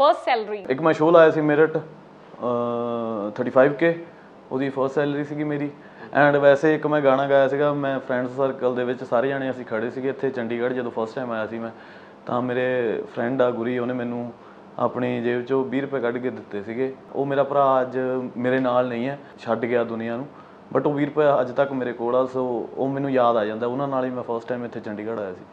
First salary ਇੱਕ ਮੈਂ show ਲਾਇਆ ਸੀ ਮੇਰਟ ਅ 35k ਉਹਦੀ ਫਰਸਟ ਸੈਲਰੀ ਸੀਗੀ ਮੇਰੀ। ਐਂਡ ਵੈਸੇ ਇੱਕ ਮੈਂ ਗਾਣਾ ਗਾਇਆ ਸੀਗਾ, ਮੈਂ ਫਰੈਂਡਸ ਸਰਕਲ ਦੇ ਵਿੱਚ ਸਾਰੇ ਜਾਣੇ ਅਸੀਂ ਖੜੇ ਸੀਗੇ ਇੱਥੇ ਚੰਡੀਗੜ੍ਹ, ਜਦੋਂ ਫਸਟ ਟਾਈਮ ਆਇਆ ਸੀ ਮੈਂ। ਤਾਂ ਮੇਰੇ ਫਰੈਂਡ ਆ ਗੁਰੀ, ਉਹਨੇ ਮੈਨੂੰ ਆਪਣੀ ਜੇਬ ਚੋਂ 20 ਰੁਪਏ ਕੱਢ ਕੇ ਦਿੱਤੇ ਸੀਗੇ। ਉਹ ਮੇਰਾ ਭਰਾ ਅੱਜ ਮੇਰੇ ਨਾਲ ਨਹੀਂ ਹੈ, ਛੱਡ ਗਿਆ ਦੁਨੀਆ ਨੂੰ। ਬਟ ਉਹ 20 ਰੁਪਏ ਅੱਜ ਤੱਕ ਮੇਰੇ ਕੋਲ ਆ ਸੋ ਉਹ ਮੈਨੂੰ ਯਾਦ ਆ ਜਾਂਦਾ। ਉਹਨਾਂ ਨਾਲ ਹੀ ਮੈਂ ਫਸਟ ਟਾਈਮ ਇੱਥੇ ਚੰਡੀਗੜ੍ਹ ਆਇਆ ਸੀ।